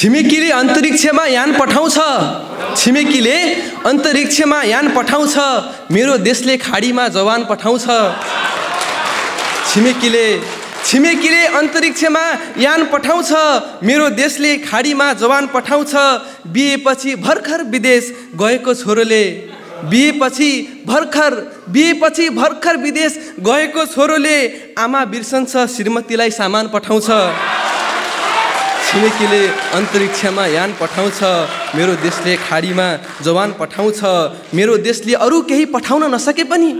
छिमेकीले अन्तरिक्षमा यान पठाउँछ। छिमेकीले अन्तरिक्षमा यान पठाउँछ। मेरो देशले खाडीमा जवान पठाउँछ। छिमेकीले छिमेकीले अन्तरिक्षमा यान पठाउँछ। मेरो देशले खाडीमा जवान पठाउँछ। बिहेपछि भर्खर विदेश गएको छोरोले बिहेपछि भर्खर बिहेपछि भर्खर विदेश गएको छोरोले आमा बिर्सन्छ श्रीमतीलाई सामान पठाउँछ। छिमेकीले अन्तरिक्षमा यान पठाउँछ मेरो देशले खाडीमा जवान पठाउँछ मेरो देशले अरू केही पठाउन नसके पनि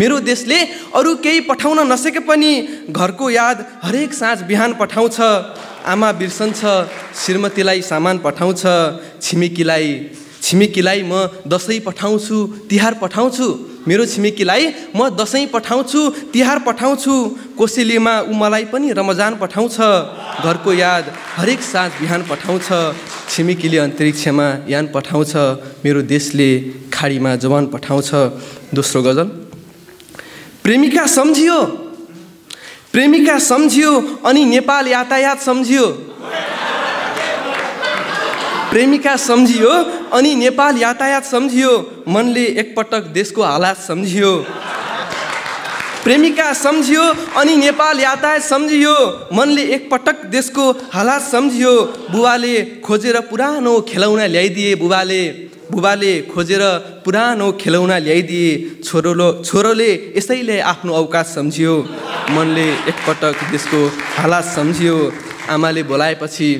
मेरो देशले अरू केही पठाउन नसके पनि घरको याद हरेक साँझ बिहान पठाउँछ आमा बिर्सन्छ श्रीमतीलाई सामान पठाउँछ छिमेकीलाई छिमेकीलाई म दसैँ पठाउँछु तिहार पठाउँछु। मेरो छिमेकीलाई म दसैँ पठाउँछु तिहार पठाउँछु। कोसेलीमा ऊ मलाई पनि रमजान पठाउँछ। घरको याद हरेक साँझ बिहान पठाउँछ। छिमेकीले अन्तरिक्षमा यान पठाउँछ। मेरो देशले खाडीमा जवान पठाउँछ। दोस्रो गजल। प्रेमिका सम्झियो। प्रेमिका सम्झियो अनि नेपाल यातायात सम्झियो। प्रेमिका सम्झियो अनि नेपाल यातायात सम्झियो मनले एकपटक देशको हालात सम्झियो। प्रेमिका सम्झियो अनि नेपाल यातायात सम्झियो मनले एकपटक देशको हालात सम्झियो। बुबाले खोजेर पुरानो खेलौना ल्याइदिए बुबाले। बुबाले खोजेर पुरानो खेलौना ल्याइदिए। छोरोलो छोरोले यसैले आफ्नो अवकाश सम्झियो। मनले एकपटक देशको हालात सम्झियो। आमाले बोलाएपछि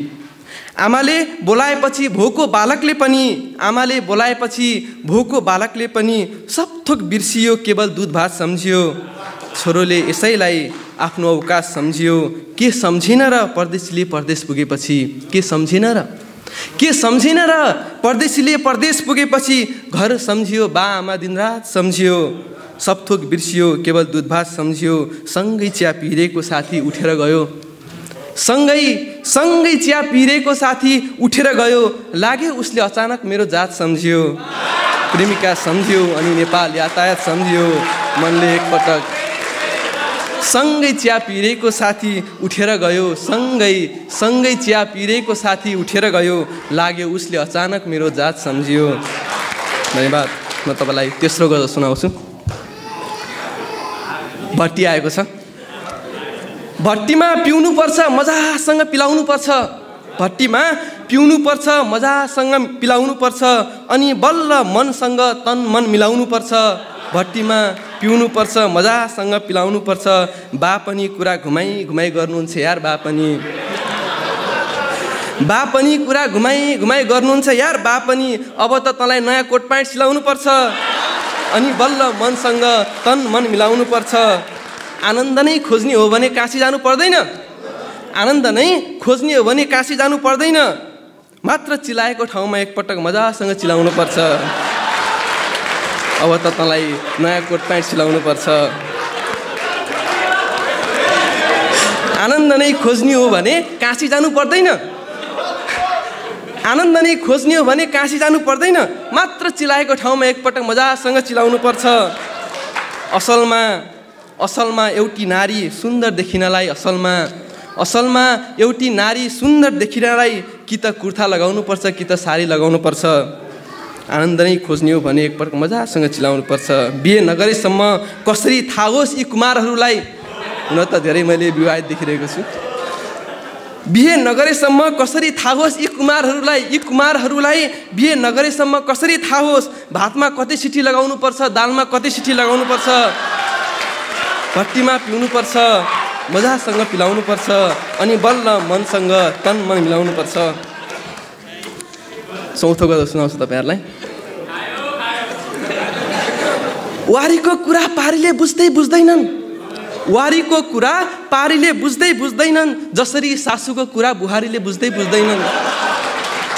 आमाले बोलाएपछि भोको बालकले पनि आमाले बोलाएपछि भोको बालकले पनि सब थोक बिर्सियो केवल दुध भात सम्झियो। छोरोले यसैलाई आफ्नो अवकाश सम्झियो। के सम्झिन र परदेशीले परदेश पुगेपछि? के सम्झिन र? के सम्झिन र परदेशीले परदेश पुगेपछि? घर सम्झियो बा आमा दिनरात सम्झियो। सब थोक बिर्सियो केवल दुध भात सम्झियो। सँगै चिया पिरेको साथी उठेर गयो। सँगै सँगै चिया पिरेको साथी उठेर गयो। लाग्यो उसले अचानक मेरो जात सम्झियो। प्रेमिका सम्झियो अनि नेपाल यातायात सम्झियो। मनले एकपटक सँगै चिया पिरेको साथी उठेर गयो। सँगै सँगै चिया पिरेको साथी उठेर गयो। लाग्यो उसले अचानक मेरो जात सम्झियो। धन्यवाद। म तपाईँलाई तेस्रो गजल सुनाउँछु। भट्टी आएको छ। भट्टीमा पिउनु पर्छ मजासँग पिलाउनु पर्छ भट्टीमा पिउनु पर्छ मजासँग पिलाउनु पर्छ अनि बल्ल मनसँग तन मन मिलाउनु पर्छ भट्टीमा पिउनु पर्छ मजासँग पिलाउनु पर्छ बा पनि कुरा घुमाइ घुमाइ गर्नुहुन्छ यार बा पनि बा पनि कुरा घुमाइ घुमाइ गर्नुहुन्छ यार बा पनि अब त तँलाई नयाँ कोट प्यान्ट सिलाउनु पर्छ अनि बल्ल मनसँग तन मन मिलाउनु पर्छ आनन्द नै खोज्ने हो भने काशी जानु पर्दैन। आनन्द नै खोज्ने हो भने काशी जानु पर्दैन। मात्र चिलाएको ठाउँमा एकपटक मजासँग चिलाउनु पर्छ अब त तँलाई नयाँ कोट प्यान्ट सिलाउनु पर्छ आनन्द नै खोज्ने हो भने काशी जानु पर्दैन। आनन्द नै खोज्ने हो भने काशी जानु पर्दैन। मात्र चिलाएको ठाउँमा एकपटक मजासँग चिलाउनु पर्छ असलमा असलमा एउटी नारी सुन्दर देखिनलाई असलमा असलमा एउटी नारी सुन्दर देखिनलाई कि त कुर्ता लगाउनुपर्छ कि त साडी लगाउनुपर्छ। आनन्द नै खोज्ने हो भने एकपटक मजासँग चिलाउनु पर्छ बिहे नगरेसम्म कसरी थाहा होस् यी कुमारहरूलाई? हुन त धेरै मैले विवाहित देखिरहेको छु। बिहे नगरेसम्म कसरी थाहा होस् यी कुमारहरूलाई? यी कुमारहरूलाई बिहे नगरेसम्म कसरी थाहा होस् भातमा कति सिटी लगाउनु पर्छ दालमा कति सिटी लगाउनु पर्छ भट्टीमा पिउनु पर्छ मजासँग पिलाउनु पर्छ अनि बल्ल मनसँग तन मन मिलाउनु पर्छ चौथो गजल सुनाउँछु तपाईँहरूलाई। वारीको कुरा पारीले बुझ्दै बुझ्दैनन्। वारीको कुरा पारीले बुझ्दै बुझ्दैनन् जसरी सासूको कुरा बुहारीले बुझ्दै बुझ्दैनन्।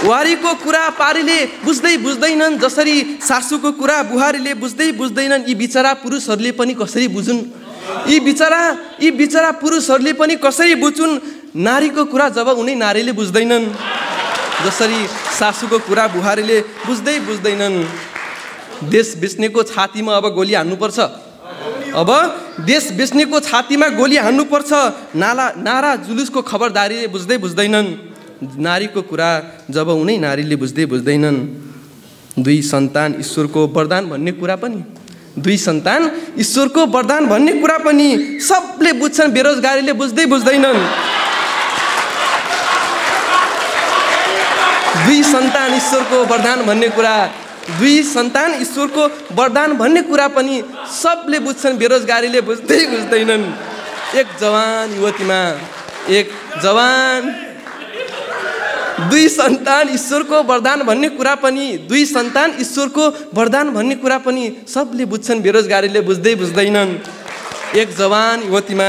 वारीको कुरा पारीले बुझ्दै बुझ्दैनन् जसरी सासूको कुरा बुहारीले बुझ्दै बुझ्दैनन् यी बिचरा पुरुषहरूले पनि कसरी बुझुन्? यी बिचरा यी बिचरा पुरुषहरूले पनि कसरी बुझुन् नारीको कुरा जब उनी नारीले बुझ्दैनन् जसरी सासूको कुरा बुहारीले बुझ्दै बुझ्दैनन्। देश बेच्नेको छातीमा अब गोली हान्नुपर्छ। अब देश बेच्नेको छातीमा गोली हान्नुपर्छ। नाला नारा जुलुसको खबरदारीले बुझ्दै बुझ्दैनन्। नारीको कुरा जब उनै नारीले बुझ्दै बुझ्दैनन्। दुई सन्तान ईश्वरको वरदान भन्ने कुरा पनि। दुई सन्तान ईश्वरको वरदान भन्ने कुरा पनि सबले बुझ्छन् बेरोजगारीले बुझ्दै बुझ्दैनन्। दुई सन्तान ईश्वरको वरदान भन्ने कुरा दुई सन्तान ईश्वरको वरदान भन्ने कुरा पनि सबले बुझ्छन् बेरोजगारीले बुझ्दै बुझ्दैनन्। एक जवान युवतीमा एक जवान दुई सन्तान ईश्वरको वरदान भन्ने कुरा पनि दुई सन्तान ईश्वरको वरदान भन्ने कुरा पनि सबले बुझ्छन् बेरोजगारीले बुझ्दै बुझ्दैनन्। एक जवान युवतीमा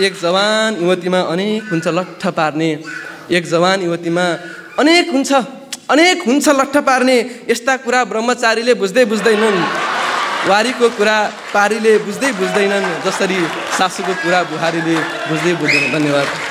एक जवान युवतीमा अनेक हुन्छ लट्ठ पार्ने। एक जवान युवतीमा अनेक हुन्छ अनेक हुन्छ लट्ठ पार्ने। यस्ता कुरा ब्रह्मचारीले बुझ्दै बुझ्दैनन्। वारीको कुरा पारीले बुझ्दै बुझ्दैनन् जसरी सासूको कुरा बुहारीले बुझ्दै बुझ्दैन धन्यवाद।